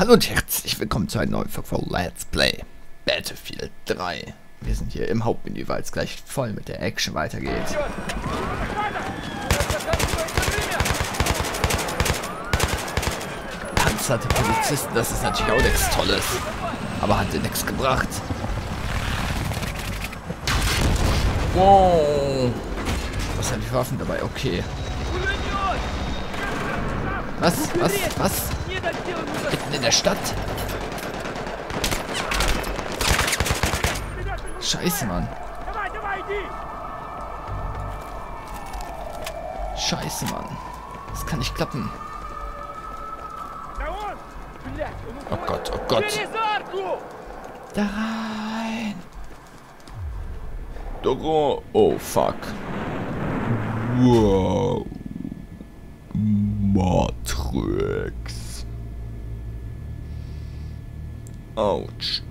Hallo und herzlich willkommen zu einem neuen Folge von Let's Play Battlefield 3. Wir sind hier im Hauptmenü, weil es gleich voll mit der Action weitergeht. Panzerte Polizisten, das ist natürlich auch nichts Tolles. Aber hat dir nichts gebracht. Wow. Was habe ich Waffen dabei? Okay. Was? Was? Was? Mitten in der Stadt? Scheiße, Mann. Scheiße, Mann. Das kann nicht klappen. Oh Gott, oh Gott. Da rein. Dogo. Oh, fuck. Wow. Matrix. Autsch.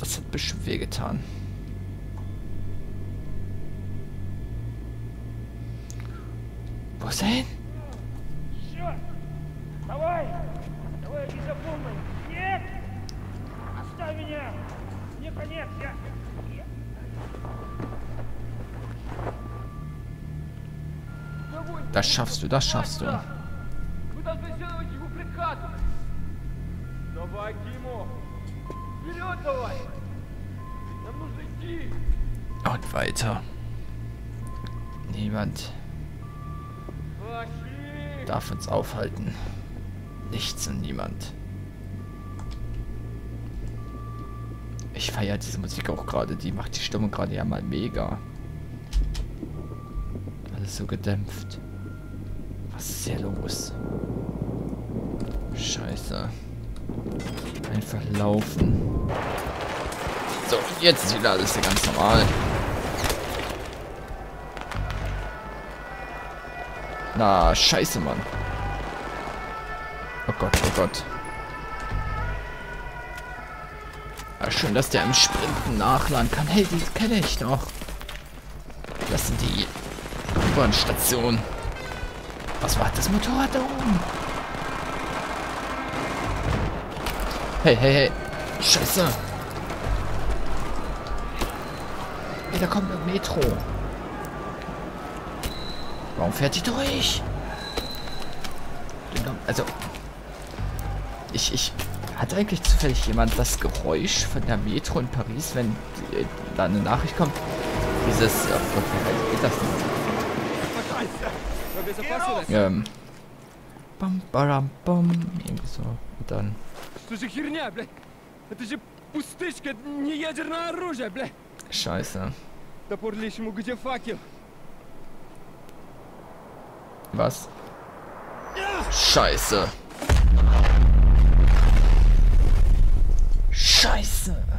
Das hat bestimmt wehgetan. Wo ist er hin? Das schaffst du, das schaffst du. Alter. Niemand darf uns aufhalten. Nichts und niemand. Ich feiere diese Musik auch gerade. Die macht die Stimmung gerade ja mal mega. Alles so gedämpft. Was ist hier los? Scheiße. Einfach laufen. So, jetzt ist wieder alles ganz normal. Na, scheiße, Mann. Oh Gott, oh Gott. Ah, schön, dass der im Sprinten nachladen kann. Hey, die kenne ich noch. Das sind die U-Bahn-Stationen. Was war das Motorrad da oben? Hey, hey, hey. Scheiße. Hey, da kommt ein Metro. Warum fährt die durch? Also, ich, ich, hat eigentlich zufällig jemand das Geräusch von der Metro in Paris, wenn äh, da eine Nachricht kommt? Dieses, oh Gott, wie geht das denn? Ähm, bam, baram, bam, irgendwie so, und dann, Что за херня, блядь? Это же Was? Scheiße. Scheiße.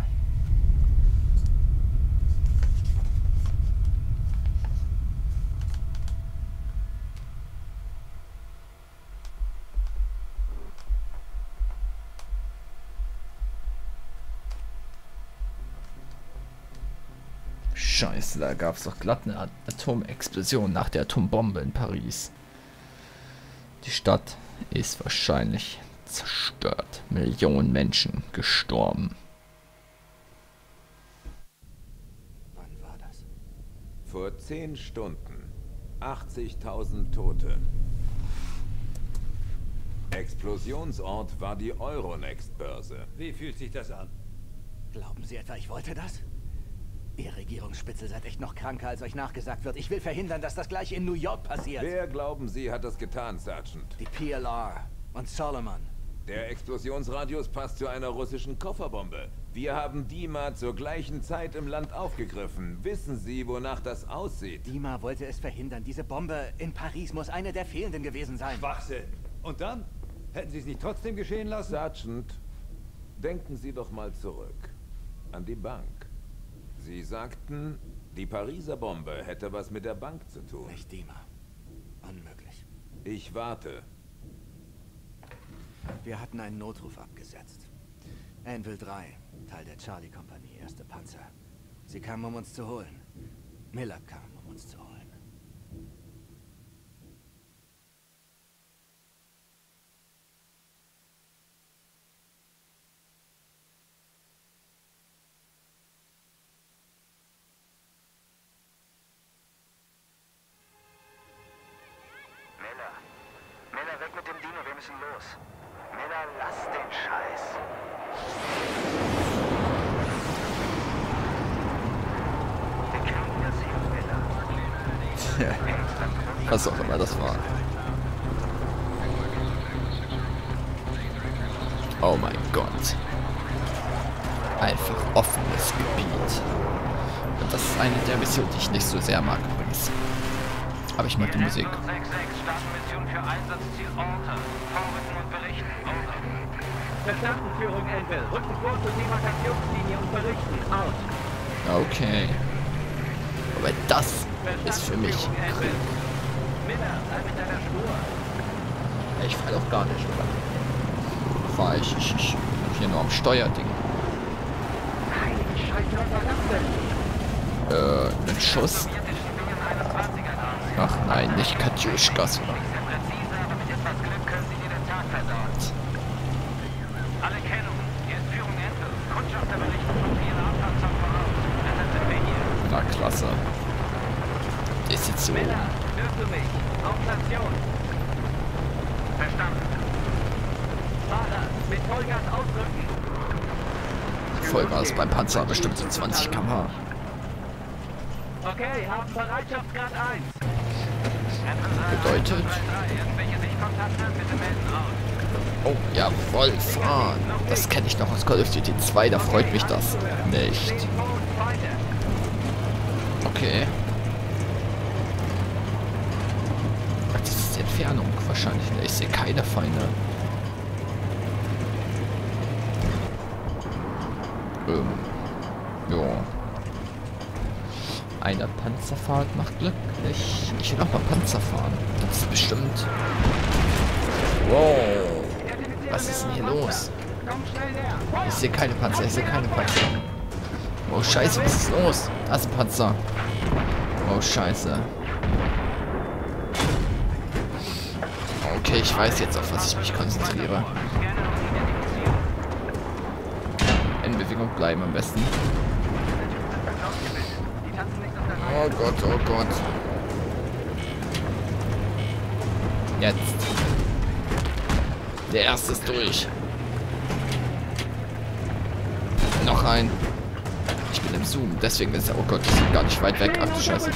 Scheiße, da gab es doch glatt eine At- Atomexplosion nach der Atombombe in Paris. Die Stadt ist wahrscheinlich zerstört. Millionen Menschen gestorben. Wann war das? Vor zehn Stunden. 80.000 Tote. Explosionsort war die Euronext-Börse. Wie fühlt sich das an? Glauben Sie etwa, ich wollte das? Ihr Regierungsspitzel seid echt noch kranker, als euch nachgesagt wird. Ich will verhindern, dass das gleiche in New York passiert. Wer glauben Sie hat das getan, Sergeant? Die PLR und Solomon. Der Explosionsradius passt zu einer russischen Kofferbombe. Wir haben Dima zur gleichen Zeit im Land aufgegriffen. Wissen Sie, wonach das aussieht? Dima wollte es verhindern. Diese Bombe in Paris muss eine der fehlenden gewesen sein. Schwachsinn. Und dann? Hätten Sie es nicht trotzdem geschehen lassen? Sergeant, denken Sie doch mal zurück. An die Bank. Sie sagten, die Pariser Bombe hätte was mit der Bank zu tun. Nicht Dima. Unmöglich. Ich warte. Wir hatten einen Notruf abgesetzt. Anvil 3, Teil der Charlie-Kompanie, erste Panzer. Sie kamen, um uns zu holen. Miller kam, um uns zu holen. Was auch immer das war. Oh mein Gott. Einfach offenes Gebiet. Und das ist eine der Missionen, die ich nicht so sehr mag übrigens. Aber ich mag die Musik. 66 starten Mission für Einsatzziel Orte. Vorrücken und berichten. Over. Verstanden. Okay. Aber das ist für mich. Ich fahr doch gar nicht, oder? Fahr ich, ich, ich bin hier nur am Steuerding. Äh, ein Schuss? Sowjetischen B-21er aus. Ach nein, nicht Katjuschkas, oder? Sehr präzise, aber mit etwas Glück können Sie dir den Tag versauen. Alle Kennungen. Hier ist Führung Envil. Kundschafter berichten von vielen Abfahrtszeit voraus. Deshalb sind wir hier. Na, klasse. Ist jetzt so. Miller, hörst du mich? Auf Station. Verstanden. Fahrer, mit Vollgas ausrücken. Panzer bestimmt so 20 km/h. Okay, haben Bereitschaftsgrad 1. Bedeutet, oh, jawohl, fahren. Das kenne ich noch aus Call of Duty 2, da freut mich das. Nicht. Okay. Ach, das ist die Entfernung wahrscheinlich. ne? Ich sehe keine Feinde. Ähm. Ja. Eine Panzerfahrt macht glücklich. Ich will auch mal Panzer fahren. Das ist bestimmt. Wow. Was ist denn hier los? Ich sehe keine Panzer, ich sehe keine Panzer. Oh scheiße, was ist los? Da ist ein Panzer. Oh scheiße. Okay, ich weiß jetzt, auf was ich mich konzentriere. In Bewegung bleiben am besten. Oh Gott, oh Gott. Jetzt. Der erste ist durch. Noch ein. Ich bin im Zoom, deswegen ist er. Oh Gott, die sind gar nicht weit weg. Ach du Scheiße.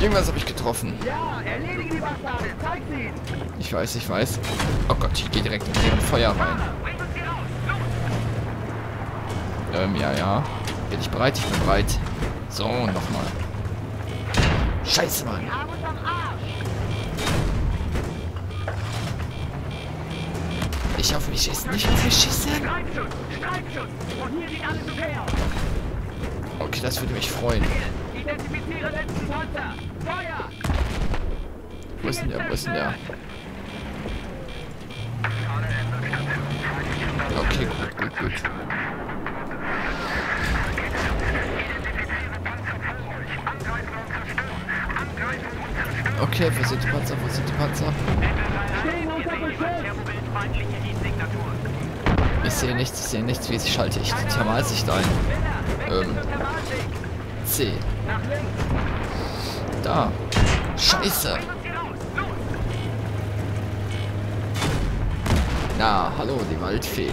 Irgendwas habe ich getroffen. Ich weiß, ich weiß. Oh Gott, ich gehe direkt in deren Feuer rein. Ähm, ja, ja. Bin ich bereit? Ich bin bereit. So, nochmal. Scheiße, Mann. Ich hoffe, ich ist nicht alles okay das würde mich freuen. Wo ist denn der? Wo ist denn der? Okay, gut, gut, gut. Okay, die Panzer? Die Panzer? Ich sehe nichts, ich sehe nichts. Wie schalte ich die Thermalsicht ein? Ähm, C. Da. Scheiße. Na, hallo, die Waldfee.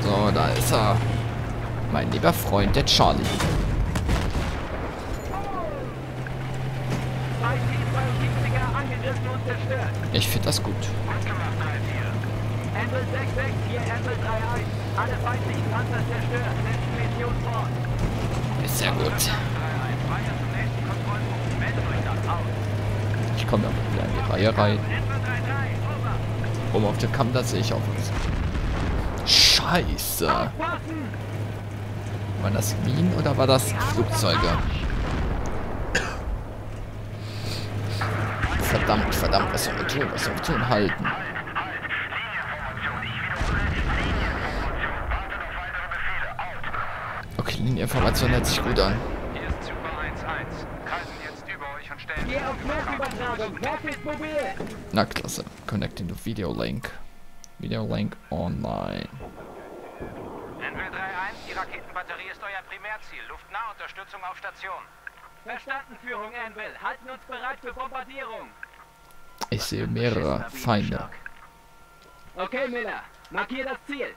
So, da ist er. Mein lieber Freund, der Charlie. Zwei T-72er angegriffen und zerstört. Ich finde das gut. Envil 66, hier Envil 31. Alle feindlichen Panzer zerstört. Letzte Mission fort. Ist sehr gut. Ich komme mal wieder in die Reihe rein. Oben auf der Kamm, da sehe ich auch was. Scheiße. Waren das Minen oder war das Flugzeuge? Verdammt, verdammt, was sollen wir tun? Was sollen wir tun? Halten. Okay, Linieninformation hört sich gut an. Hier ist Super 1-1. Kreisen jetzt über euch und stellen Geh auf ist mobil. Na klasse. Connecting to Video Link. Video Link online. Envil 3-1, die Raketenbatterie ist euer Primärziel. Luftnahunterstützung auf Station. Verstanden, Führung Envil. Halten uns bereit für Bombardierung. Ich sehe mehrere Feinde. Okay, Miller. Markier das Ziel.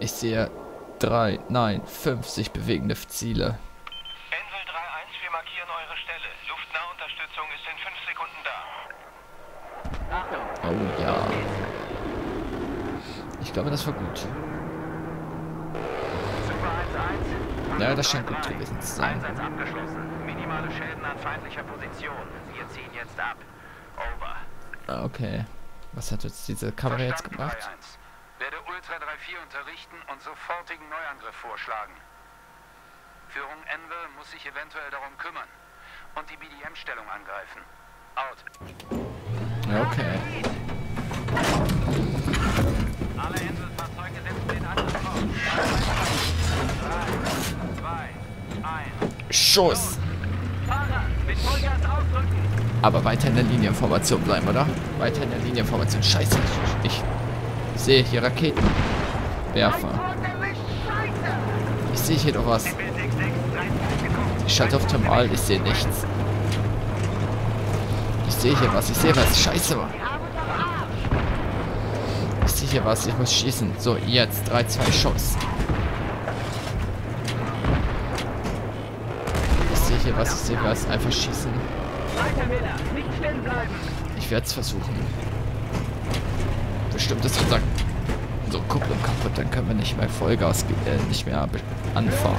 Ich sehe drei, nein, fünf sich bewegende Ziele. Envil 3-1, wir markieren eure Stelle. Luftnahunterstützung ist in 5 Sekunden da. Achtung. Oh ja. Ich glaube, das war gut. Super 1-1. Ja, das scheint gut gewesen zu sein. Einsatz abgeschlossen. Minimale Schäden an feindlicher Position. Wir ziehen jetzt ab. Ah, Okay. Was hat jetzt diese Kamera jetzt gemacht? 3-1. Werde Ultra 3-4 unterrichten und sofortigen Neuangriff vorschlagen. Führung Envil muss sich eventuell darum kümmern und die BDM-Stellung angreifen. Out. Okay. Alle Envil-Fahrzeuge setzen den Angriff auf. 3, 2, 1. Schuss! Fahrer, mit Vollgas ausdrücken. Aber weiter in der Linienformation bleiben, oder? Weiter in der Linienformation. Scheiße. Ich, sehe hier Raketenwerfer. Ich sehe hier doch was. Ich schalte auf Thermal. Ich sehe nichts. Ich sehe hier was. Ich sehe was. Scheiße. Ich sehe hier was. Ich muss schießen. So, jetzt. 3, 2, Schuss. Ich sehe hier was. Ich sehe was. Einfach schießen. Ich werde es versuchen. Bestimmt ist unser so Kupplung kaputt, dann können wir nicht mehr Vollgas äh, nicht mehr anfahren.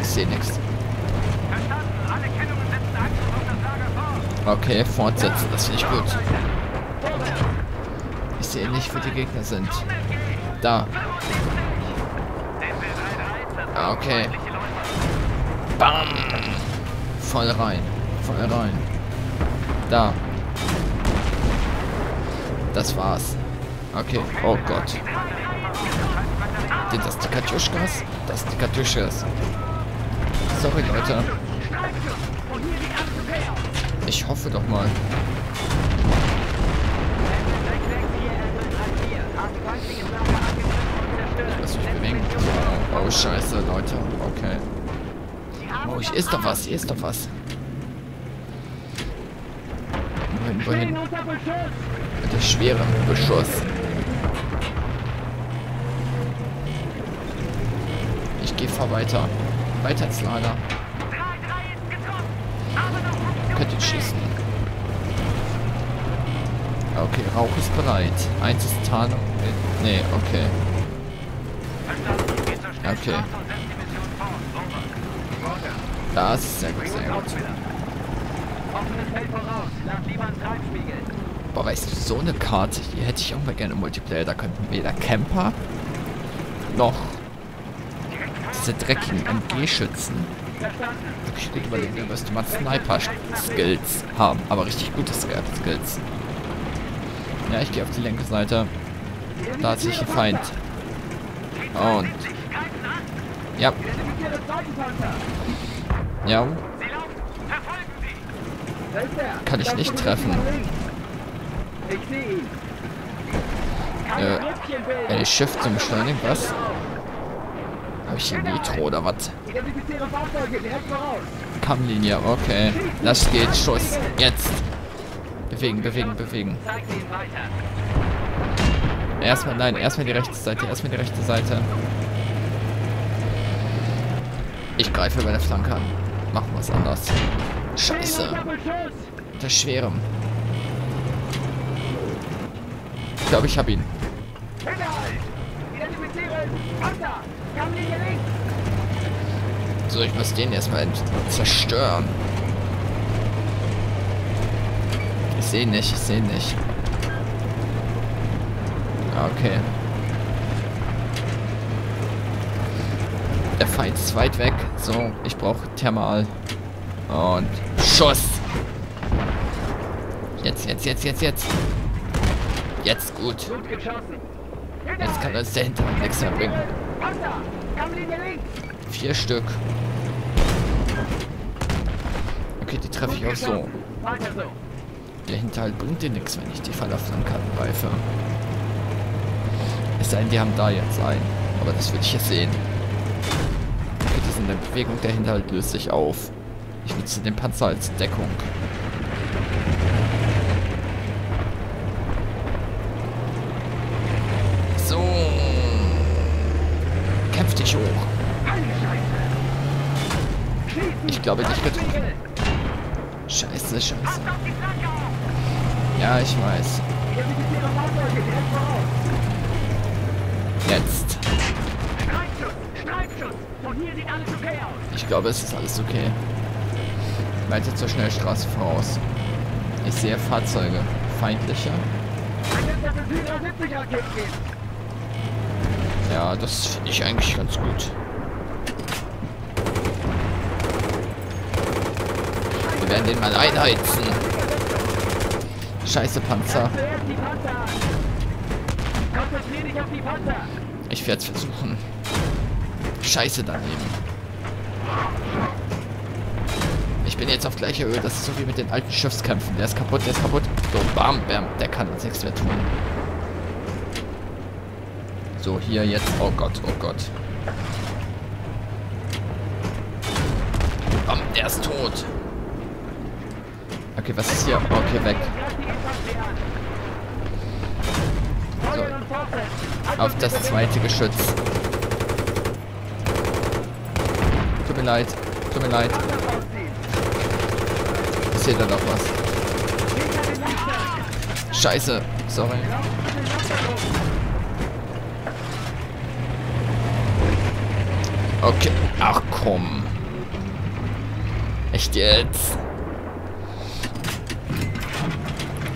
Ich sehe nichts. Okay, fortsetzen, das finde ich gut. Ich sehe nicht, wo die Gegner sind. Da. Envil 3-3, okay. Bam! Voll rein. Rein. Da. Das war's. Okay. Oh Gott. Sind das die Katjuschkas? Das sind die Katjuschkas. Sorry, Leute. Ich hoffe doch mal. Lass mich bewegen. Oh, scheiße, Leute. Okay. Oh, hier ist doch was. Hier ist doch was. Wohin, wohin? Mit schweren Beschuss. Ich gehe vor weiter. Weiter ins Lager. Könnt ihr schießen. Okay, Rauch ist bereit. Eins ist Tarnung. Nee, okay. Okay. Das ist sehr gut, sehr gut. Offenes Feld voraus. Nach lieber einen Treibspiegel. Boah, weißt du, so eine Karte, hier hätte ich auch mal gerne im Multiplayer. Da könnten weder Camper noch diese dreckigen MG-Schützen wirklich gut überlegen. Da müsste man Sniper-Skills haben, aber richtig gute Skills. Ja, ich gehe auf die linke Seite. Da hat sich ein Feind. Und. Ja. Ja, Sie laufen. Verfolgen Sie. Kann ich nicht treffen. Ihn. Äh, wenn ich Shift zum Beschleunigen, was? Habe ich hier Nitro oder was? Kammlinie, okay. Das geht, Schuss. Jetzt. Bewegen, bewegen, bewegen. Erstmal, nein, erstmal die rechte Seite, erstmal die rechte Seite. Ich greife bei der Flanke an. Machen wir was anders. Scheiße. Der Schwerem. Ich glaube, ich habe ihn. So, ich muss den erstmal zerstören. Ich sehe nicht, ich sehe nicht. Ah, Okay. Der Feind ist weit weg. So, ich brauche Thermal. Und Schuss. Jetzt, jetzt, jetzt, jetzt, jetzt. Jetzt gut. Jetzt kann uns der Hinterhand nichts mehr bringen. Vier Stück. Okay, die treffe ich auch so. Der Hinterhalt bringt dir nichts, wenn ich die Fallaflanke angreife. Es sei denn, die haben da jetzt einen. Aber das will ich jetzt sehen. Okay, die sind in Bewegung, der Hinterhalt löst sich auf. Ich nutze den Panzer als Deckung. So. Kämpf dich hoch. Ich glaube nicht getroffen. Scheiße, scheiße. Ja, ich weiß. Jetzt. Ich glaube, es ist alles okay. Weiter zur Schnellstraße voraus. Ich sehe Fahrzeuge. Feindliche. Ja, das finde ich eigentlich ganz gut. Wir werden den mal einheizen. Scheiße, Panzer. Ich werde es versuchen. Scheiße daneben. Ich bin jetzt auf gleicher Höhe. Das ist so wie mit den alten Schiffskämpfen. Der ist kaputt, der ist kaputt. So, bam, bam. Der kann uns nichts mehr tun. So, hier jetzt. Oh Gott, oh Gott. Bam, der ist tot. Okay, was ist hier? Okay, weg. So. Auf das zweite Geschütz. Tut mir leid. Tut mir leid. Ich sehe da noch was. Scheiße. Sorry. Okay. Ach komm. Echt jetzt?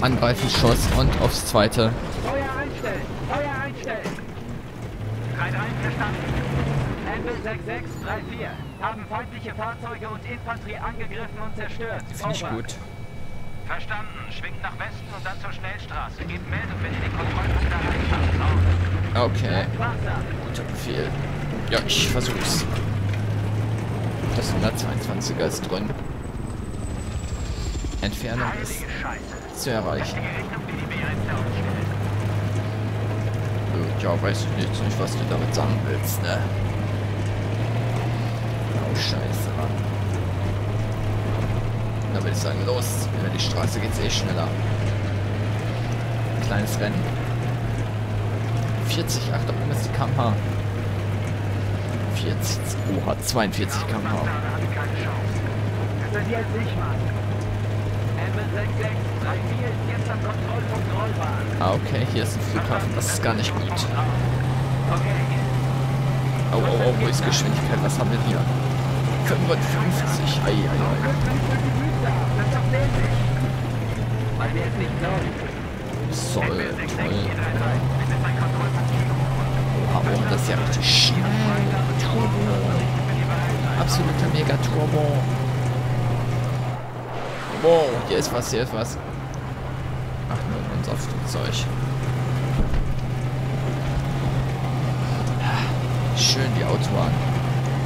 Angreifen, Schuss und aufs zweite. Feuer einstellen! Feuer einstellen! 3-3 Anvil 6634 haben feindliche Fahrzeuge und Infanterie angegriffen und zerstört. Finde ich gut. Verstanden. Schwingt nach Westen und dann zur Schnellstraße. Gebt Meldung, wenn ihr den Kontrollpunkt erreicht habt. Okay. Guter Befehl. Ja, ich versuch's. Das 122er ist drin. Entfernung ist zu erreichen. Die Richtung, die die B1 aufstellt. Äh, Ja, weiß ich nicht, nicht, was du damit sagen willst, ne? Scheiße. Da würde ich sagen, los. Über die Straße geht's eh schneller. Kleines Rennen. 40, ach, da oben ist die kmh. 40, oha, 42 kmh. Da habe ich keine Chance. Das ist jetzt nicht mal. Anvil 6634 ist jetzt am Kontrollpunkt Rollbahn. Ah, okay, hier ist ein Flughafen. Das ist gar nicht gut. Oh, oh, oh, wo ist Geschwindigkeit? Was haben wir hier? 55. Ei, ei, ei. Ist doch. Soll, toll. 6634 ist mein Kontrollpunkt. Aber das ist ja richtig schnell. Turbo. Absoluter Mega-Turbo. Wow, hier ist was, hier ist was. Ach, nur unser Flugzeug. Schön die Autobahn.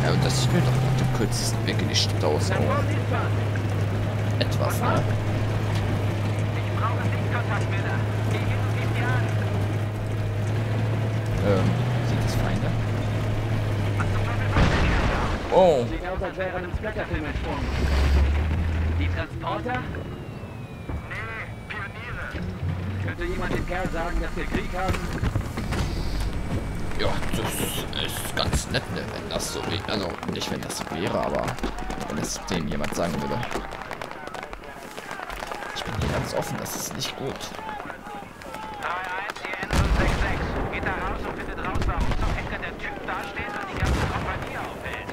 Ja, und das führt doch mit dem kürzesten Weg in die Staus auf. Etwas, ne? Ähm, sind das Feinde? Oh, Sieht aus, als wäre ein Splatterfilm entsprungen. Die Transporter? Nee, Pioniere. Könnte jemand dem Kerl sagen, dass wir Krieg haben? Ja, das ist ganz nett, ne, wenn das so wäre. Also, nicht wenn das so wäre, aber wenn es dem jemand sagen würde. Ich bin hier ganz offen, das ist nicht gut. 3-1, hier N066. Geht da raus und findet raus, warum zum Henker der Typ dasteht und die ganze Kompanie aufhält.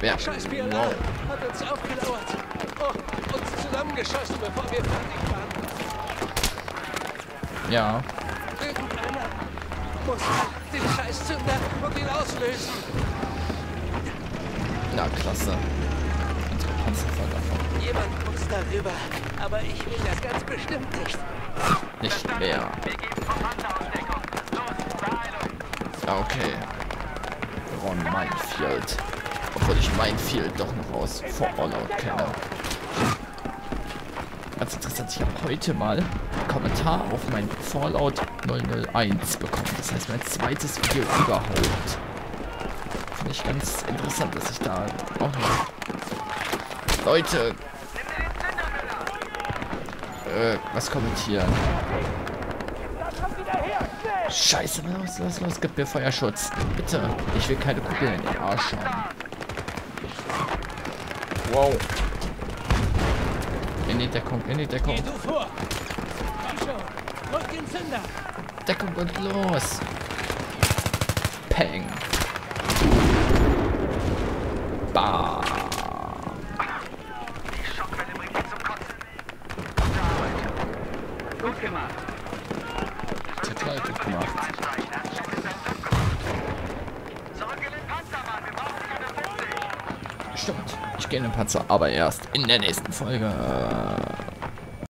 Wer? Scheiß Pianer Wow. hat uns aufgelauert. Oh, uns zusammengeschossen, bevor wir fertig waren. Ja, muss den Scheißzünder und ihn auslösen. na klasse. Jemand muss darüber. Aber ich will das ganz bestimmt nicht. Nicht mehr. Ja, okay. Ron Minefield. Obwohl ich Minefield doch noch aus For Honor kenne. Ganz interessant, ich habe heute mal einen Kommentar auf mein Fallout 001 bekommen. Das heißt, mein zweites Video überhaupt. Finde ich ganz interessant, dass ich da auch noch Leute äh, was kommentieren. Scheiße, los, los, los, gib mir Feuerschutz. Bitte. Ich will keine Kugeln in den Arsch haben. Wow. In die Deckung, in die Deckung. Deckung und los. Peng. Bah. Die Schockwelle bringt mich zum Kotzen. Gute Arbeit. Gut gemacht. Total gut gemacht. Einstreichen. Herzlich ist ein Job gemacht. Zurück in den Panzer, Mann. Wir brauchen keine 50. Stimmt. Ich gehe in den Panzer, aber erst in der nächsten Folge.